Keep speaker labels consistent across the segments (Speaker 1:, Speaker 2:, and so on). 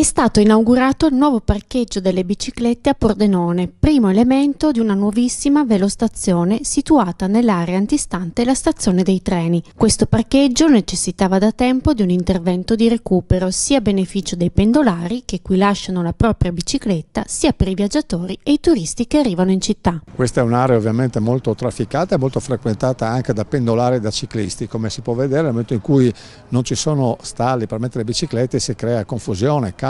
Speaker 1: È stato inaugurato il nuovo parcheggio delle biciclette a Pordenone, primo elemento di una nuovissima velostazione situata nell'area antistante la stazione dei treni. Questo parcheggio necessitava da tempo di un intervento di recupero sia a beneficio dei pendolari che qui lasciano la propria bicicletta, sia per i viaggiatori e i turisti che arrivano in città.
Speaker 2: Questa è un'area ovviamente molto trafficata e molto frequentata anche da pendolari e da ciclisti. Come si può vedere nel momento in cui non ci sono stalli per mettere le biciclette si crea confusione, caos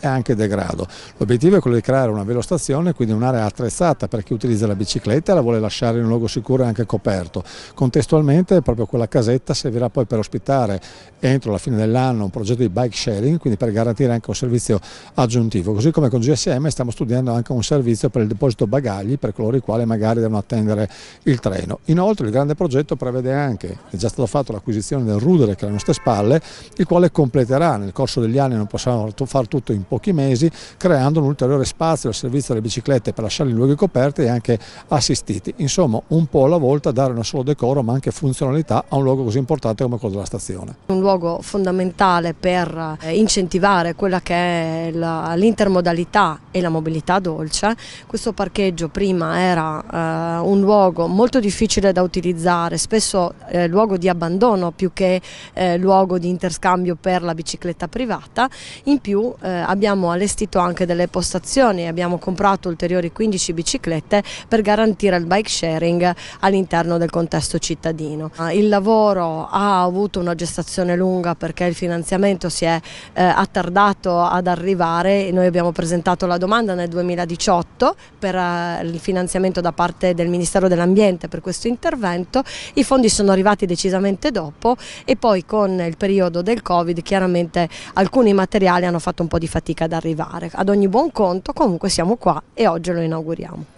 Speaker 2: e anche degrado. L'obiettivo è quello di creare una velostazione, quindi un'area attrezzata per chi utilizza la bicicletta e la vuole lasciare in un luogo sicuro e anche coperto. Contestualmente proprio quella casetta servirà poi per ospitare entro la fine dell'anno un progetto di bike sharing, quindi per garantire anche un servizio aggiuntivo, così come con GSM stiamo studiando anche un servizio per il deposito bagagli per coloro i quali magari devono attendere il treno. Inoltre il grande progetto prevede anche, è già stato fatto l'acquisizione del rudere che è alle nostre spalle, il quale completerà nel corso degli anni, non possiamo fare tutto in pochi mesi, creando un ulteriore spazio al servizio delle biciclette per lasciarle in luoghi coperti e anche assistiti. Insomma, un po' alla volta dare non solo decoro ma anche funzionalità a un luogo così importante come quello della stazione.
Speaker 3: Un luogo fondamentale per eh, incentivare quella che è l'intermodalità e la mobilità dolce. Questo parcheggio prima era eh, un luogo molto difficile da utilizzare, spesso eh, luogo di abbandono più che eh, luogo di interscambio per la bicicletta privata. In più eh, abbiamo allestito anche delle postazioni, abbiamo comprato ulteriori 15 biciclette per garantire il bike sharing all'interno del contesto cittadino. Eh, il lavoro ha avuto una gestazione lunga perché il finanziamento si è eh, attardato ad arrivare, noi abbiamo presentato la domanda nel 2018 per eh, il finanziamento da parte del Ministero dell'Ambiente per questo intervento, i fondi sono arrivati decisamente dopo e poi con il periodo del Covid chiaramente alcuni materiali hanno fatto un po' di fatica ad arrivare. Ad ogni buon conto comunque siamo qua e oggi lo inauguriamo.